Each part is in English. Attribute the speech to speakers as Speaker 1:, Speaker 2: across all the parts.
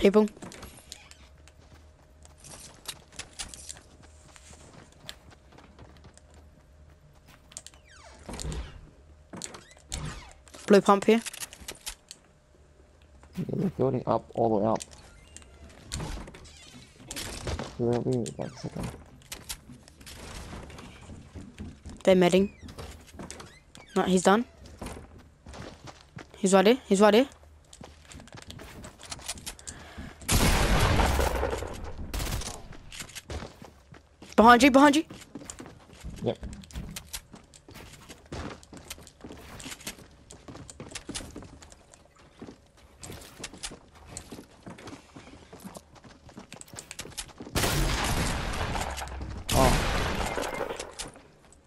Speaker 1: People. Blue pump here.
Speaker 2: Yeah, they're building up all the way up. Where are we? Like second.
Speaker 1: They're medding. No, he's done. He's right here. He's right here. Behind you, behind you.
Speaker 2: Yep. Oh.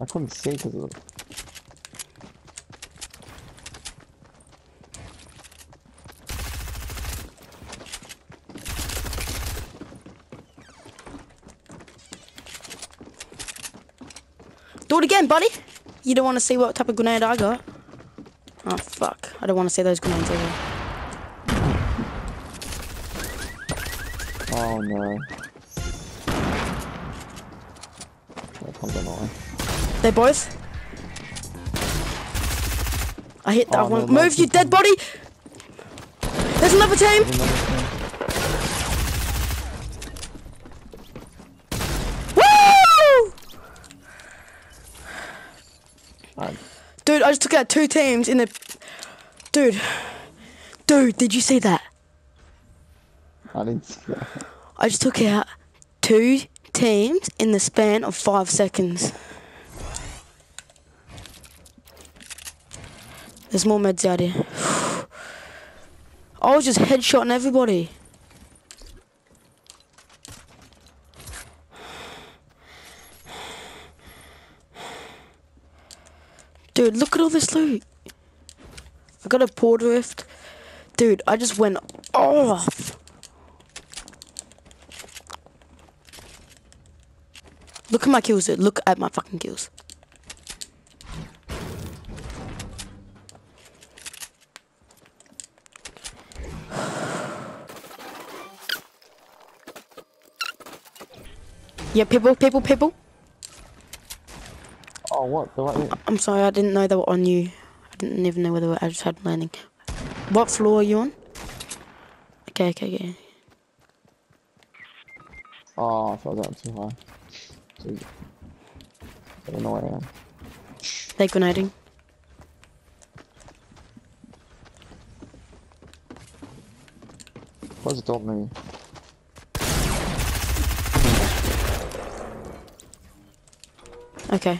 Speaker 2: I couldn't see because of the...
Speaker 1: Do it again, buddy. You don't want to see what type of grenade I got. Oh, fuck. I don't want to see those grenades either.
Speaker 2: Oh no.
Speaker 1: They both. I hit that
Speaker 2: Oh, no,
Speaker 1: one.
Speaker 2: no,
Speaker 1: Move, you
Speaker 2: keep
Speaker 1: dead body! There's another team!
Speaker 2: There's another thing.
Speaker 1: Dude, I just took out two teams in the. Dude. Dude, did you see that?
Speaker 2: I didn't see that.
Speaker 1: I just took out two teams in the span of five seconds. There's more meds out here. I was just headshotting everybody. Dude, look at all this loot. I got a porter rift. Dude, I just went off. Look at my kills, dude. Look at my fucking kills. Yeah, people, people, people.
Speaker 2: Oh, what? They're right.
Speaker 1: I'm sorry, I didn't know they were on you. I didn't even know whether I just had landing. What floor are you on? Okay, okay, okay.
Speaker 2: Oh, I fell down too high. So, I don't know where I am.
Speaker 1: They're grenading.
Speaker 2: Where's the don't?
Speaker 1: Okay.